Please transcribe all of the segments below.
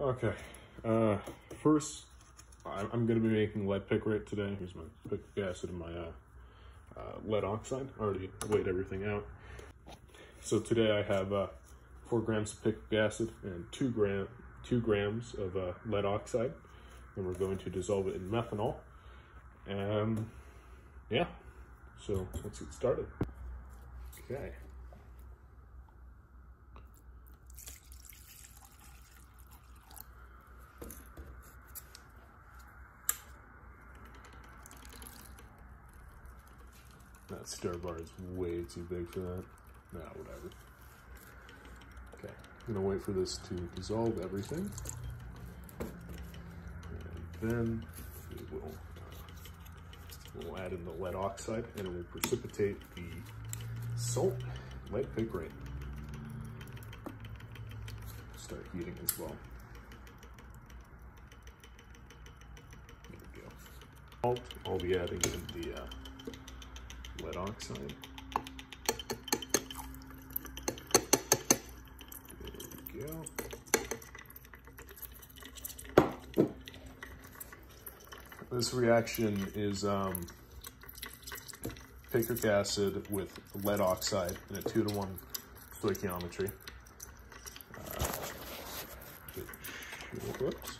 Okay, uh, first, I'm, to be making lead picrate today. Here's my picric acid and my uh, uh, lead oxide. I already weighed everything out. So today I have uh, four grams of picric acid and two gram two grams of uh, lead oxide, and we're going to dissolve it in methanol. And yeah, so let's get started. Okay. That stir bar is way too big for that. Nah, whatever. Okay, I'm gonna wait for this to dissolve everything. And then we will we'll add in the lead oxide and it will precipitate the salt lead picrate. Start heating as well. There we go. Salt, I'll be adding in the uh, oxide. There we go. This reaction is um, picric acid with lead oxide in a two to one stoichiometry. Uh, whoops,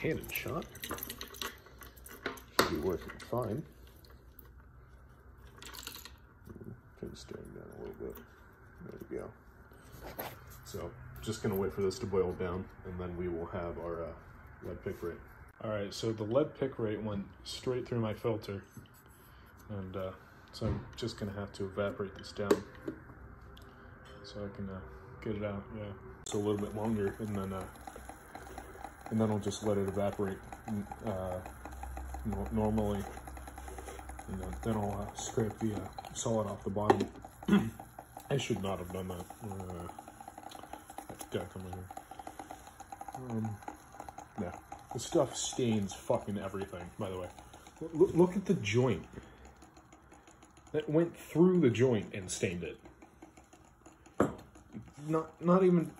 handed shot. Should be working fine. Of staring down a little bit. There we go. So just gonna wait for this to boil down and then we will have our uh, lead picrate. All right, so the lead picrate went straight through my filter and uh, so I'm just gonna have to evaporate this down so I can uh, get it out, yeah. So a little bit longer and then uh, and then I'll just let it evaporate uh, normally and then, then I'll uh, scrape the uh, it off the bottom. I should not have done that. Uh, gotta come in here. Um, yeah, the stuff stains fucking everything. By the way, look at the joint. That went through the joint and stained it. Not, not even.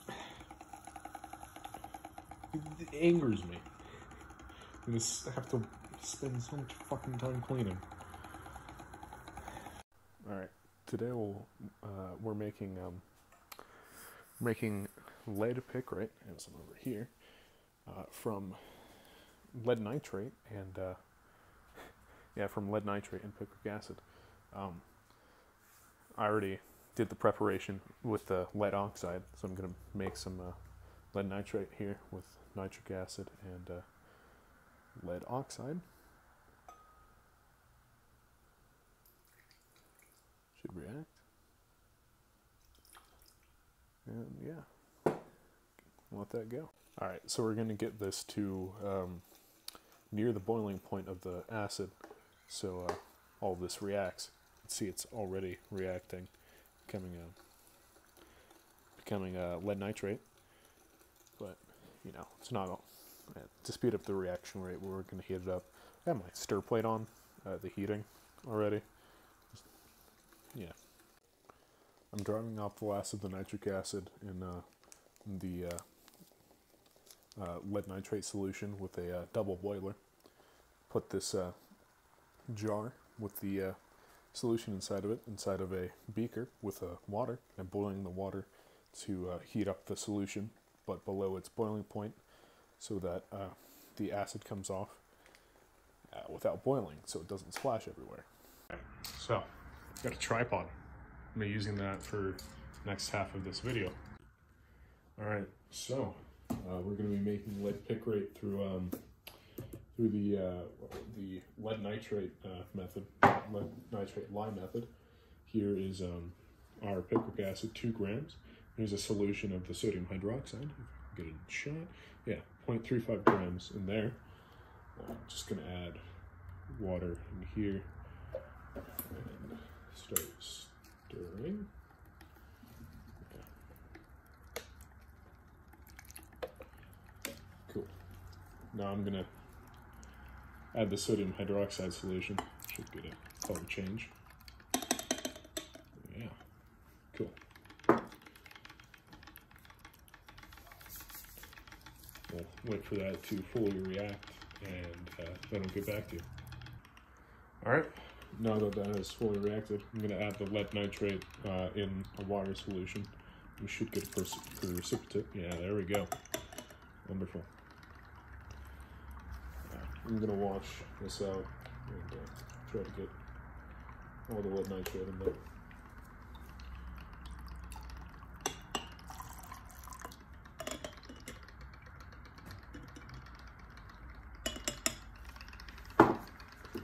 It angers me. I just have to spend so much fucking time cleaning. Today we'll uh, we're making um, making lead picrate, and some over here, uh, from lead nitrate and uh, yeah, from lead nitrate and picric acid. Um, I already did the preparation with the lead oxide, so I'm gonna make some uh, lead nitrate here with nitric acid and uh, lead oxide. Should react. And yeah, let that go. All right, so we're gonna get this to um, near the boiling point of the acid, so uh, all this reacts. See, it's already reacting, becoming a becoming a lead nitrate. But you know, it's not all. To speed up the reaction rate, we're gonna heat it up. I have my stir plate on, uh, the heating already. Yeah. I'm driving off the last of the nitric acid in, uh, in the uh, uh, lead nitrate solution with a uh, double boiler. Put this uh, jar with the uh, solution inside of it inside of a beaker with water and boiling the water to heat up the solution, but below its boiling point, so that the acid comes off without boiling, so it doesn't splash everywhere. So, got a tripod. I'm using that for next half of this video. All right, so uh, we're going to be making lead picrate through um, through the uh, the lead nitrate uh, method, lead nitrate lye method. Here is um, our picric acid, two grams. Here's a solution of the sodium hydroxide. Get a shot. Yeah, 0.35 grams in there. I'm just going to add water in here and start Cool. Now I'm gonna add the sodium hydroxide solution. Should get a color change. Yeah, cool. we'll wait for that to fully react and uh, then we'll get back to you. All right, now that that has fully reacted, I'm going to add the lead nitrate uh, in a water solution. We should get a precipitate. Yeah, there we go. Wonderful. I'm going to wash this out and uh, try to get all the lead nitrate in there.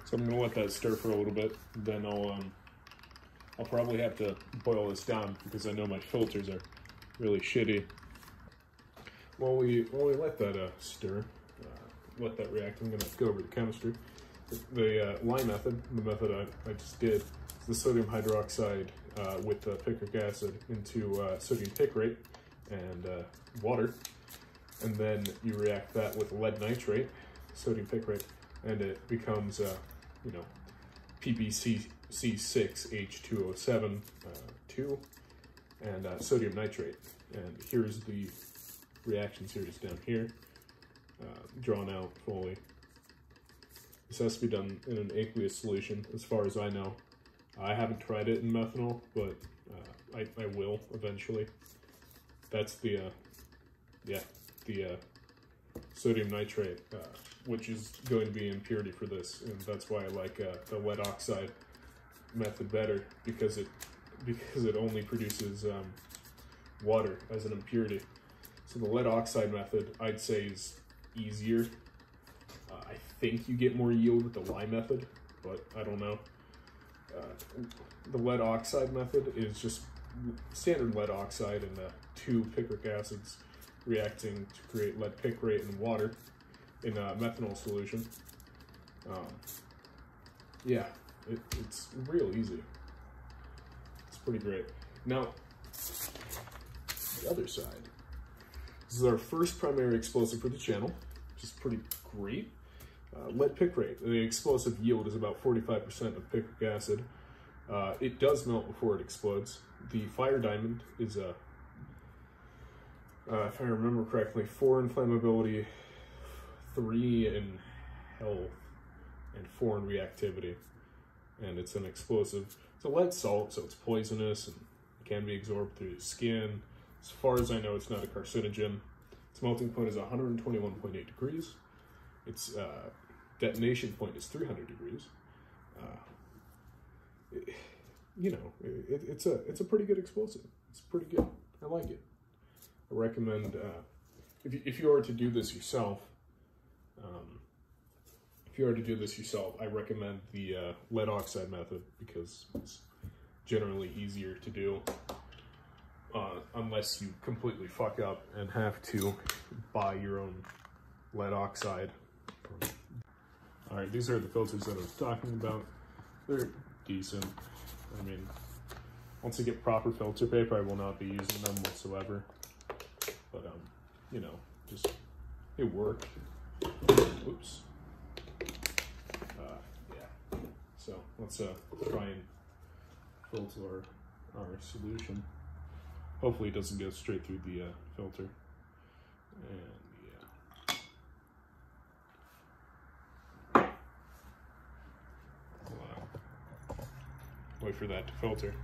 So I'm gonna let that stir for a little bit. Then I'll um, I'll probably have to boil this down because I know my filters are really shitty. While we while we let that uh, stir, uh, let that react, I'm gonna go over the chemistry. The uh, lye method, the method I, I just did, is the sodium hydroxide uh, with the picric acid into uh, sodium picrate and uh, water, and then you react that with lead nitrate, sodium picrate, and it becomes uh, you know, PBC6H2O7 uh, 2 and uh, sodium nitrate. And here's the reaction series down here, uh, drawn out fully. This has to be done in an aqueous solution, as far as I know. I haven't tried it in methanol, but uh, I, I will eventually. That's the, uh, yeah, the sodium nitrate which is going to be impurity for this, and that's why I like uh, the lead oxide method better because it because it only produces um, water as an impurity. So the lead oxide method, I'd say, is easier. Uh, I think you get more yield with the lye method, but I don't know. Uh, the lead oxide method is just standard lead oxide and the two picric acids reacting to create lead picrate and water in a methanol solution. Um, yeah, it, it's real easy. It's pretty great. Now, the other side. This is our first primary explosive for the channel, which is pretty great. Uh, lead picrate. The explosive yield is about 45% of picric acid. Uh, it does melt before it explodes. The fire diamond is a, uh, if I remember correctly, four inflammability, three in health and four in reactivity. And it's an explosive. It's a lead salt, so it's poisonous and can be absorbed through the skin. As far as I know, it's not a carcinogen. Its melting point is 121.8 degrees. Its uh, detonation point is 300 degrees. Uh, it, you know, it, it's a it's a pretty good explosive. It's pretty good. I like it. I recommend uh, if you, if you are to do this yourself, um, if you are to do this yourself, I recommend the uh, lead oxide method because it's generally easier to do uh, unless you completely fuck up and have to buy your own lead oxide. All right, these are the filters that I was talking about. They're decent. I mean, once I get proper filter paper, I will not be using them whatsoever. But, um, you know, just, it worked. Oops. Uh, yeah. So let's uh, try and filter our, our solution. Hopefully it doesn't go straight through the uh, filter. And yeah. Wait for that to filter.